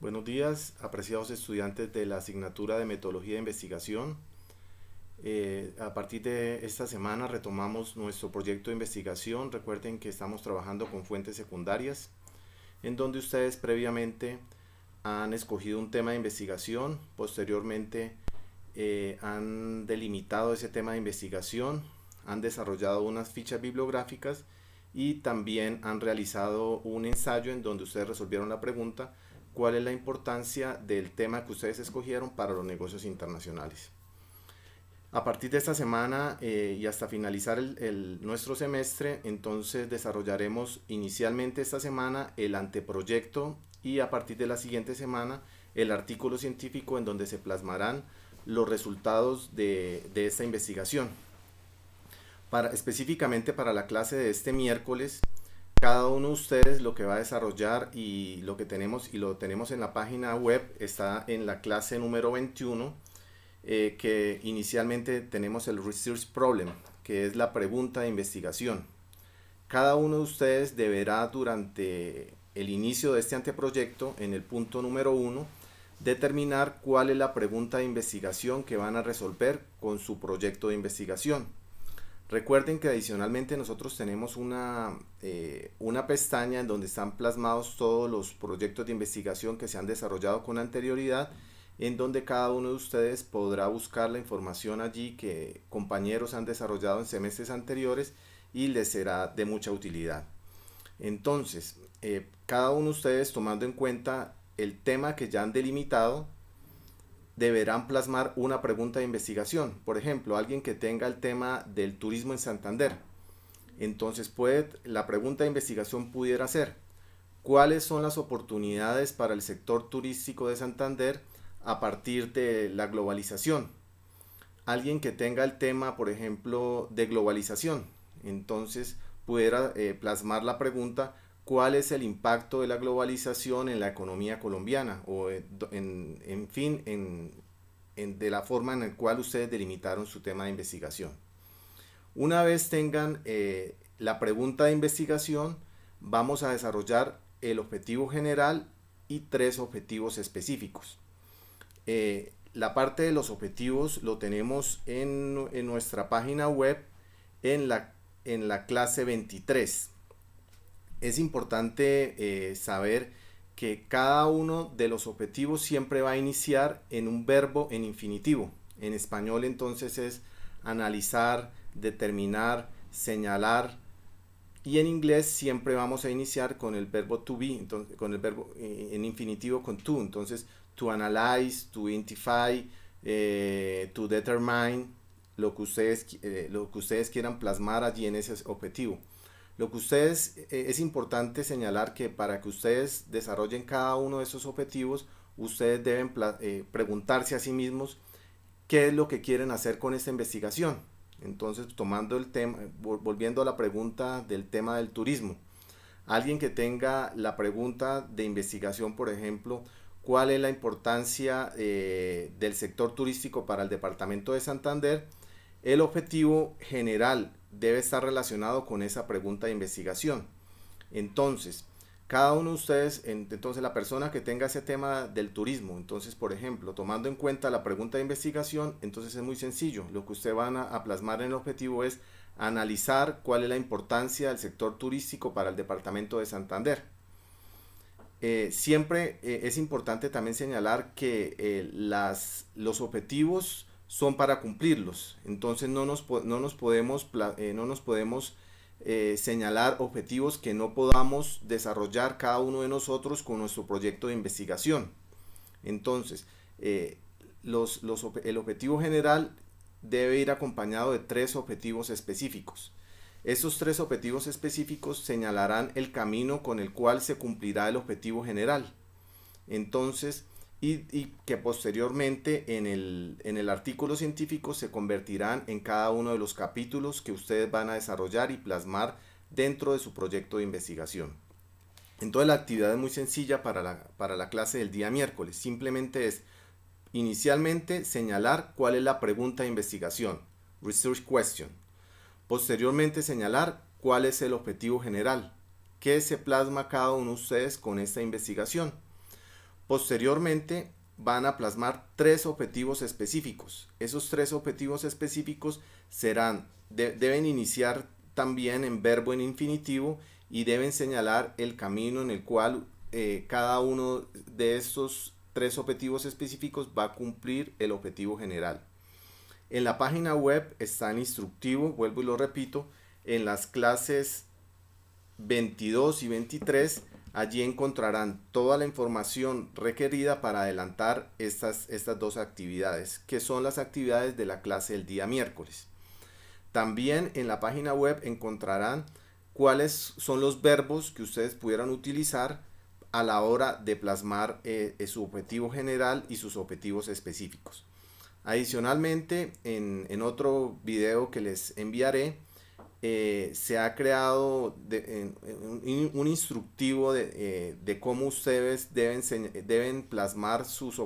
Buenos días, apreciados estudiantes de la asignatura de Metodología de Investigación. Eh, a partir de esta semana retomamos nuestro proyecto de investigación. Recuerden que estamos trabajando con fuentes secundarias, en donde ustedes previamente han escogido un tema de investigación, posteriormente eh, han delimitado ese tema de investigación, han desarrollado unas fichas bibliográficas y también han realizado un ensayo en donde ustedes resolvieron la pregunta cuál es la importancia del tema que ustedes escogieron para los negocios internacionales. A partir de esta semana eh, y hasta finalizar nuestro semestre, entonces desarrollaremos inicialmente esta semana el anteproyecto y a partir de la siguiente semana el artículo científico en donde se plasmarán los resultados de, de esta investigación. Para, específicamente para la clase de este miércoles, cada uno de ustedes lo que va a desarrollar y lo que tenemos y lo tenemos en la página web está en la clase número 21 eh, que inicialmente tenemos el research problem que es la pregunta de investigación. Cada uno de ustedes deberá durante el inicio de este anteproyecto en el punto número 1 determinar cuál es la pregunta de investigación que van a resolver con su proyecto de investigación Recuerden que adicionalmente nosotros tenemos una, eh, una pestaña en donde están plasmados todos los proyectos de investigación que se han desarrollado con anterioridad, en donde cada uno de ustedes podrá buscar la información allí que compañeros han desarrollado en semestres anteriores y les será de mucha utilidad. Entonces, eh, cada uno de ustedes tomando en cuenta el tema que ya han delimitado, deberán plasmar una pregunta de investigación. Por ejemplo, alguien que tenga el tema del turismo en Santander. Entonces, puede, la pregunta de investigación pudiera ser, ¿cuáles son las oportunidades para el sector turístico de Santander a partir de la globalización? Alguien que tenga el tema, por ejemplo, de globalización. Entonces, pudiera eh, plasmar la pregunta, cuál es el impacto de la globalización en la economía colombiana o en, fin, en, de la forma en la cual ustedes delimitaron su tema de investigación. Una vez tengan eh, la pregunta de investigación, vamos a desarrollar el objetivo general y tres objetivos específicos. Eh, la parte de los objetivos lo tenemos en, nuestra página web en la, en la clase 23 es importante eh, saber que cada uno de los objetivos siempre va a iniciar en un verbo en infinitivo. En español entonces es analizar, determinar, señalar. Y en inglés siempre vamos a iniciar con el verbo to be, entonces, con el verbo eh, en infinitivo con to. Entonces, to analyze, to identify, eh, to determine, lo que, ustedes, lo que ustedes quieran plasmar allí en ese objetivo. Lo que ustedes, eh, es importante señalar que para que ustedes desarrollen cada uno de esos objetivos, ustedes deben eh, preguntarse a sí mismos qué es lo que quieren hacer con esta investigación. Entonces, tomando el tema, volviendo a la pregunta del tema del turismo, alguien que tenga la pregunta de investigación, por ejemplo, cuál es la importancia eh, del sector turístico para el departamento de Santander, el objetivo general debe estar relacionado con esa pregunta de investigación. Entonces, cada uno de ustedes, entonces la persona que tenga ese tema del turismo, entonces por ejemplo, tomando en cuenta la pregunta de investigación, entonces es muy sencillo. Lo que usted van a, plasmar en el objetivo es analizar cuál es la importancia del sector turístico para el departamento de Santander. Eh, siempre eh, es importante también señalar que eh, las, los objetivos son para cumplirlos. Entonces no nos, no nos podemos, eh, no nos podemos eh, señalar objetivos que no podamos desarrollar cada uno de nosotros con nuestro proyecto de investigación. Entonces, eh, los, el objetivo general debe ir acompañado de tres objetivos específicos. Estos tres objetivos específicos señalarán el camino con el cual se cumplirá el objetivo general. Entonces, y, que posteriormente en el, en el artículo científico se convertirán en cada uno de los capítulos que ustedes van a desarrollar y plasmar dentro de su proyecto de investigación. Entonces la actividad es muy sencilla para la, para la clase del día miércoles. Simplemente es inicialmente señalar cuál es la pregunta de investigación, research question. Posteriormente señalar cuál es el objetivo general, qué se plasma cada uno de ustedes con esta investigación Posteriormente van a plasmar tres objetivos específicos. Esos tres objetivos específicos serán, deben iniciar también en verbo en infinitivo y deben señalar el camino en el cual eh, cada uno de estos tres objetivos específicos va a cumplir el objetivo general. En la página web está en instructivo, vuelvo y lo repito, en las clases 22 y 23, allí encontrarán toda la información requerida para adelantar estas, estas dos actividades, que son las actividades de la clase del día miércoles. También en la página web encontrarán cuáles son los verbos que ustedes pudieran utilizar a la hora de plasmar eh, su objetivo general y sus objetivos específicos. Adicionalmente, en, otro video que les enviaré, eh, se ha creado un, instructivo de, cómo ustedes deben, deben plasmar sus,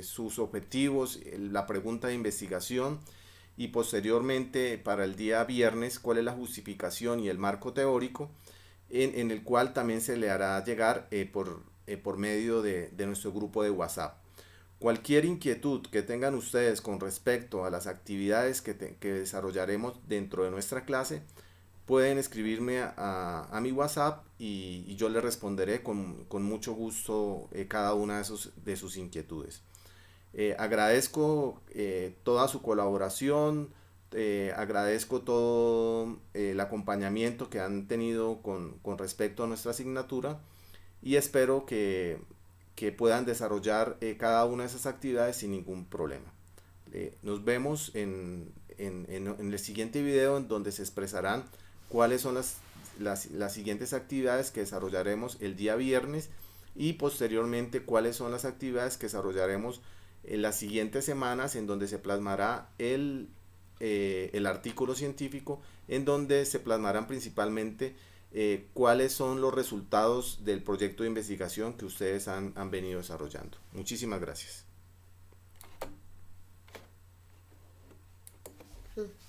sus objetivos, la pregunta de investigación y posteriormente para el día viernes cuál es la justificación y el marco teórico en, el cual también se le hará llegar eh, por, eh, por medio de, nuestro grupo de WhatsApp. Cualquier inquietud que tengan ustedes con respecto a las actividades que, desarrollaremos dentro de nuestra clase, pueden escribirme a, mi WhatsApp y, yo les responderé con, mucho gusto eh, cada una de, de sus inquietudes. agradezco toda su colaboración, eh, agradezco todo eh, el acompañamiento que han tenido con, respecto a nuestra asignatura y espero que, puedan desarrollar eh, cada una de esas actividades sin ningún problema. nos vemos en, el siguiente video en donde se expresarán cuáles son las, las siguientes actividades que desarrollaremos el día viernes y posteriormente cuáles son las actividades que desarrollaremos en las siguientes semanas en donde se plasmará el eh, el artículo científico en donde se plasmarán principalmente eh, cuáles son los resultados del proyecto de investigación que ustedes han, han venido desarrollando. Muchísimas gracias. Mm.